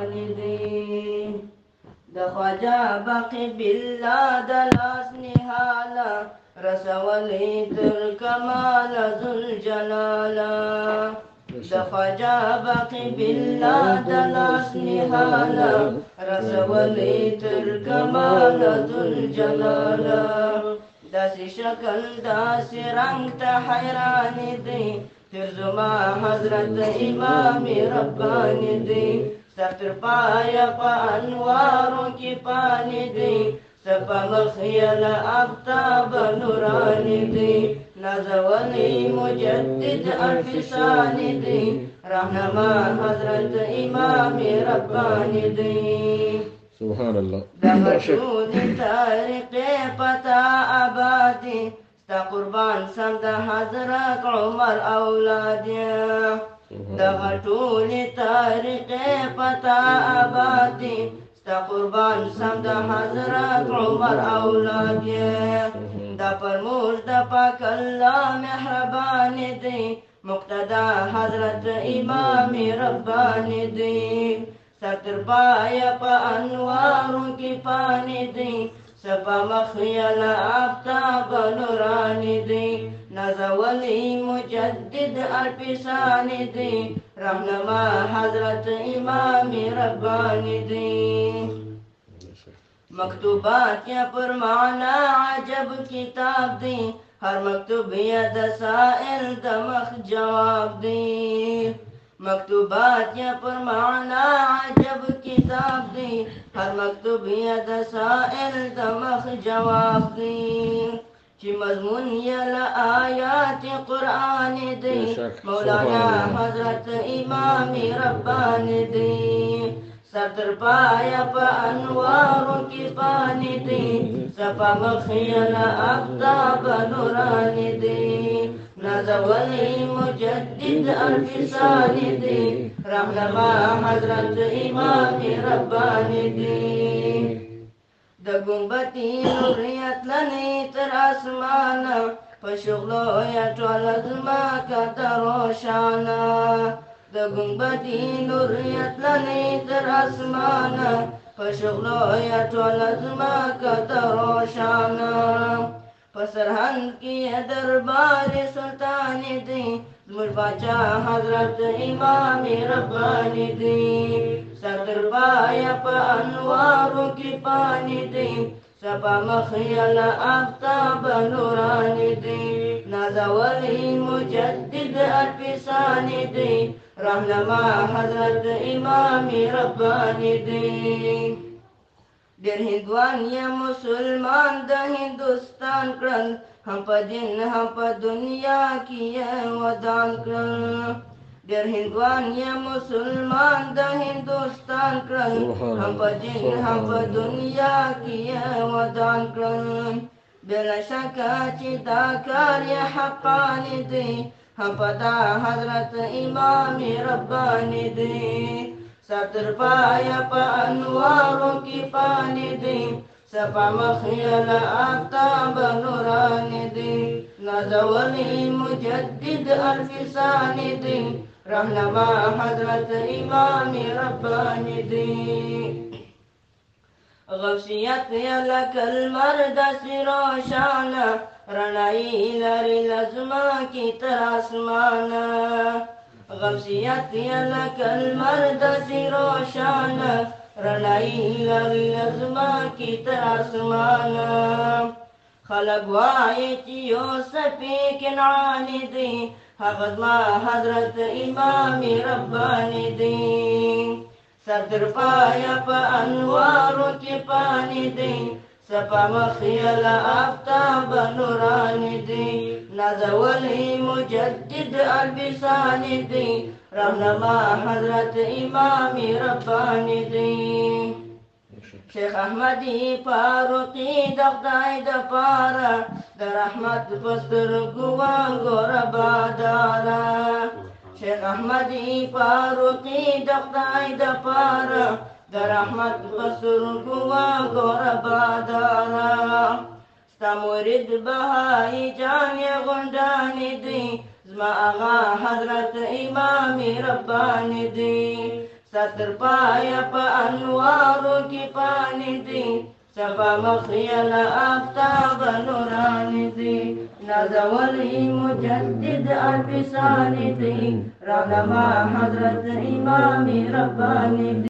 والدین د خواجا باقی بالله د لاس نهاله رسولې تر کمال ذل جلاله د خواجا باقی بالله د لاس نهاله رسولې تر کمال ذل جلاله داسې شکل داسې رنگ ته حیران دی Terjemah Hazrat Imam Rabbani di Saftir paya pa anwarun ki pani di Sapa makhiyala abtab nurani di Nazawani mujaddid alfisani di Rahnama Hazrat Imam Rabbani di سبحان الله دمتون تاريخ پتا دا قربان سم د حضرت عمر اولاد دا ټول تاریخ پتا آبادی دا قربان سم د حضرت عمر اولاد دا پر موږ د پاک الله مهربان دی مقتدا حضرت امام ربانی دی ستر پایا په پا انوارو کې پانی دی سپمخ یلا آفتاب نورانی دی نازولی مجدد ارپسانی دی رحنما حضرت امام ربانی دی مکتوبات یا پر معنا عجب کتاب دی هر مکتوب یا د سائل د مخ جواب دی مکتوبات یا پر معنا عجب کتاب دی هر مکتوب یا د سائل د مخ جواب دی چې مضمون یا ل آیات قران دی مولانا حضرت امام ربانی دی ستر پایا په انوارو کې پانی دی صفا مخ یا ل افتاب نورانی دی نازولی مجدد الفسانی دی رحلما حضرت امام ربانی دی د ګمبتی نوریت لنی تر اسمانه په شغلو یا ټوله ځمکه ته روښانه د ګمبتی نوریت لنی تر اسمانه په شغلو یا ټوله ځمکه ته روښانه پسرهن کی دربار سلطان دی زمر باچا حضرت امام ربانی دی سردر بایا پا انوارو کی پانی دی سبا مخیل افتاب نورانی دی نازولی مجدد الفسانی دی رحنما حضرت امام ربانی دی ډېر هندوان یا مسلمان د هندوستان کړل هم په دین هم په دنیا کې ودان کړل ډېر هندوان یا مسلمان د هندوستان کړل هم په دین هم په دنیا کې ودان کړل بلا شک چې دا کار یا حقانی دی هم په دا حضرت امام ربانی دی ستر پایا په انوارو کې پانی دی سپا مخیل آتاب نوران دی نزولی مجدد الفسان دی رحنما حضرت امام ربان دی غوثیت یا لکل مرد سروشانا رنائی لری لزما کی تر آسمانا غمزیت لکه لمر داسې روښانه رڼایي لري زما کې تر اسمانه خلق وایي چې یو سپی کنعاني دی هغه زما حضرت امام رباني دی سر تر پایه په انوارو کې پاني دی سپمخیل آفتاب نورانی دی نازولی مجدد البسانی دی رهنما حضرت امام ربانی دی شیخ احمدی فاروقی د خدای د پاره د رحمت پستر ګوان ګور بادارا شیخ احمدی فاروقی د خدای د پاره در رحمت بسر گوا گور بادارا ستا مورید بهایی جانی غندانی دی زما آغا حضرت امام ربانی دی ستر پایا پا انوارو کی پانی دی صفا مخیل آفتاب نورانی دی نازولی مجدد الفسانی دی رغم حضرت امام ربانی دی